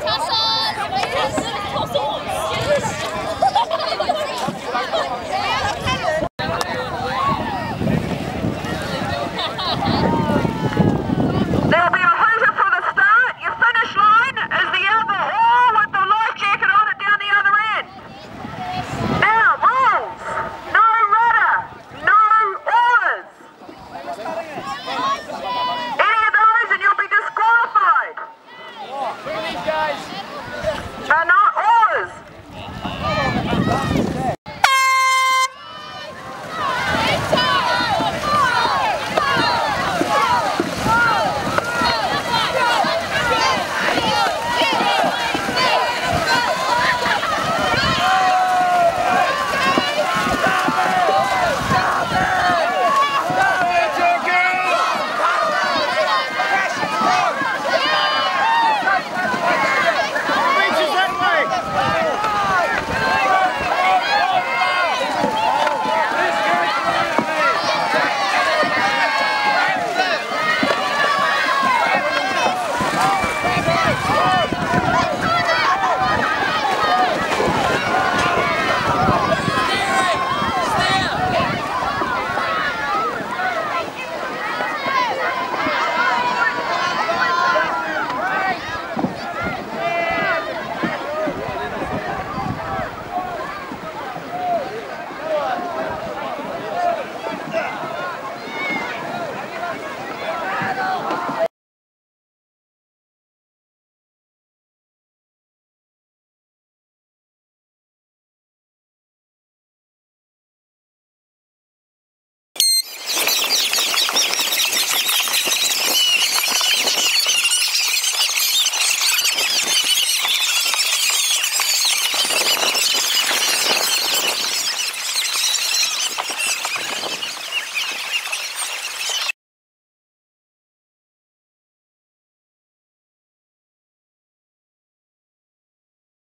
Toss